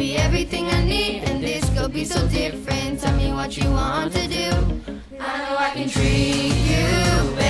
be everything I need, and this could be so different. Tell me what you want to do. I know I can treat you better